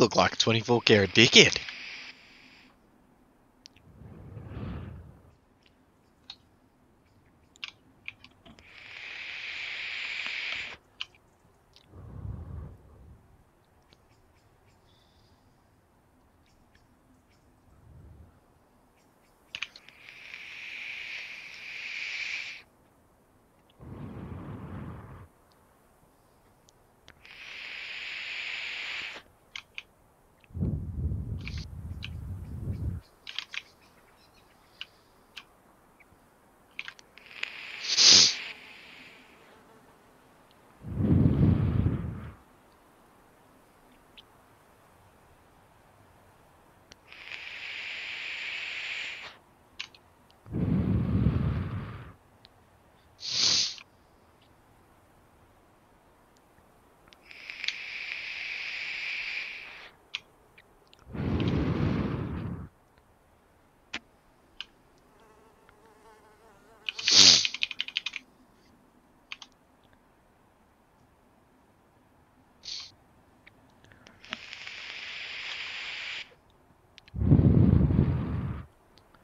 look like a 24 karat dickhead.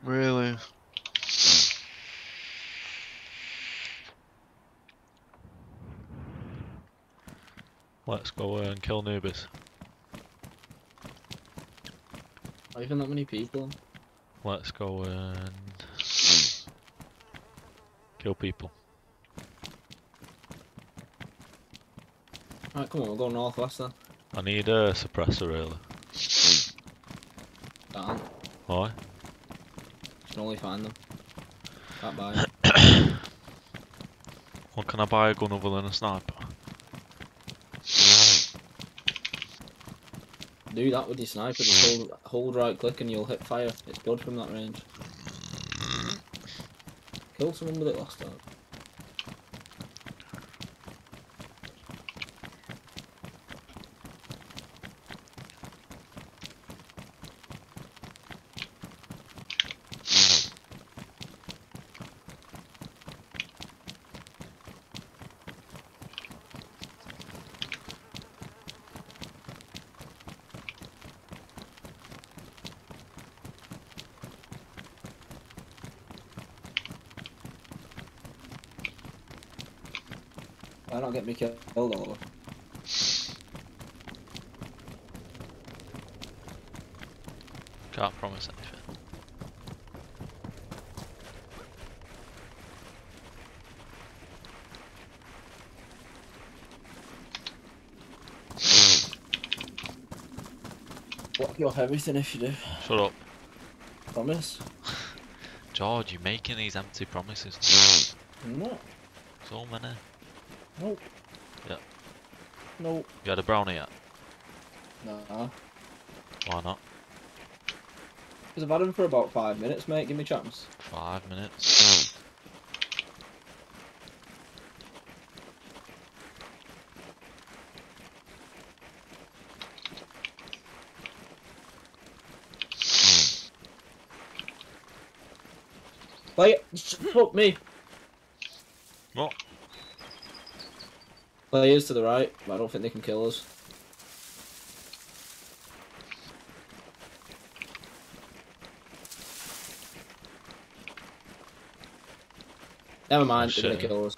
Really? Let's go uh, and kill Nubis. Not even that many people. Let's go and kill people. Right, come on, we'll go northwest then. I need a suppressor really. Can't. Why? Can only find them. Can't buy. Well, can I buy a gun other than a sniper? Do that with your sniper. Just hold, hold right click and you'll hit fire. It's good from that range. Killed someone with it last time. Why not get me killed, Oliver? Can't promise anything. Block your everything if you do. Shut up. Promise? George, you're making these empty promises. No. So many. Nope. Yeah. Nope. You had a brownie yet? Nah. Why not? Because I've had him for about five minutes, mate. Give me a chance. Five minutes. Play it. Fuck me. What? Players to the right, but I don't think they can kill us. Never mind, they're gonna kill us.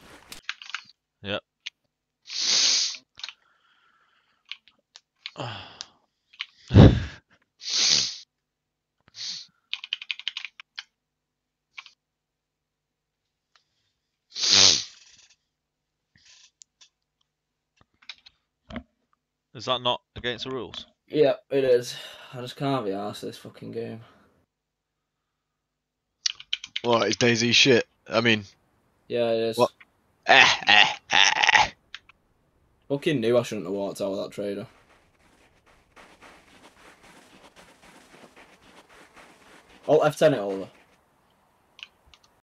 Is that not against the rules? Yeah, it is. I just can't be arsed this fucking game. What is DayZ shit? I mean, Yeah, it is. What? ah, ah, ah. Fucking knew I shouldn't have walked out with that trader. Alt F10 it over.